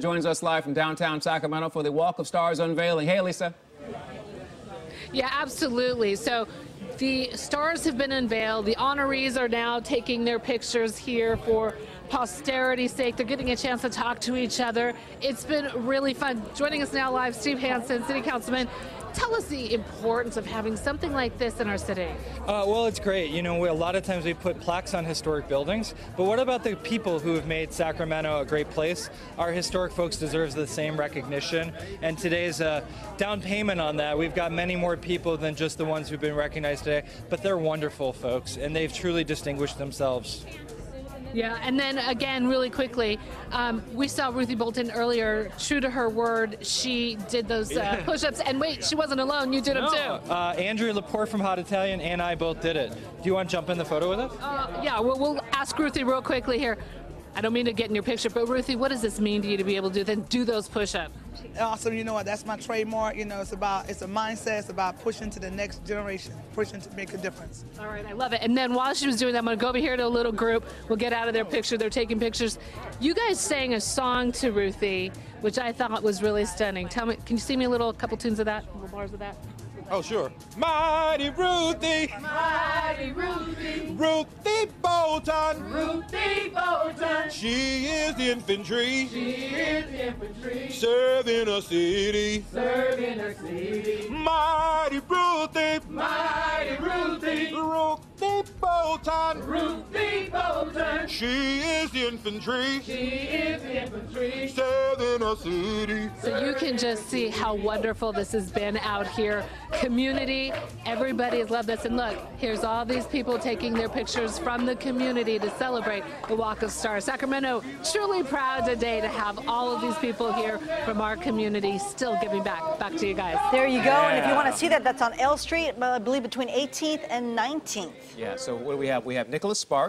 joins us live from downtown Sacramento for the Walk of Stars unveiling. Hey, Lisa. Yeah, absolutely. So the stars have been unveiled. The honorees are now taking their pictures here for posterity's sake. They're getting a chance to talk to each other. It's been really fun. Joining us now live, Steve Hansen, City Councilman. Tell us the importance of having something like this in our city. Uh, well, it's great. You know, we, a lot of times we put plaques on historic buildings, but what about the people who have made Sacramento a great place? Our historic folks deserves the same recognition, and today's a down payment on that. We've got many more people than just the ones who've been recognized today, but they're wonderful folks, and they've truly distinguished themselves. Yeah, and then again, really quickly, um, we saw Ruthie Bolton earlier. True to her word, she did those uh, Yeah. push-ups. And wait, she wasn't alone. You did them too. Uh, Andrea Lepore from Hot Italian and I both did it. Do you want to jump in the photo with us? Uh, yeah, we'll, we'll ask Ruthie real quickly here. I don't mean to get in your picture, but Ruthie, what does this mean to you to be able to do then do those push-ups? Awesome, you know what? That's my trademark. You know, it's about it's a mindset. It's about pushing to the next generation, pushing to make a difference. All right, I love it. And then while she was doing that, I'm going to go over here to a little group. We'll get out of their picture. They're taking pictures. You guys sang a song to Ruthie, which I thought was really stunning. Tell me, can you see me a little couple tunes of that, A little bars of that? Oh, sure. Mighty Ruthie. Mighty Ruthie, Ruthie Bolton. Ruthie Bolton, She is the infantry she is the infantry, serving a city. serving her city. Mighty Ruthie. Mighty Ruthie, Ruthie Bolton. Ruthie Bolton, She is the infantry she is the infantry. serving a city. You can just see how wonderful this has been out here. Community, everybody has loved this. And look, here's all these people taking their pictures from the community to celebrate the Walk of Stars. Sacramento, truly proud today to have all of these people here from our community still giving back. Back to you guys. There you go. And if you want to see that, that's on L Street, uh, I believe between 18th and 19th. Yeah, so what do we have? We have Nicholas Sparks.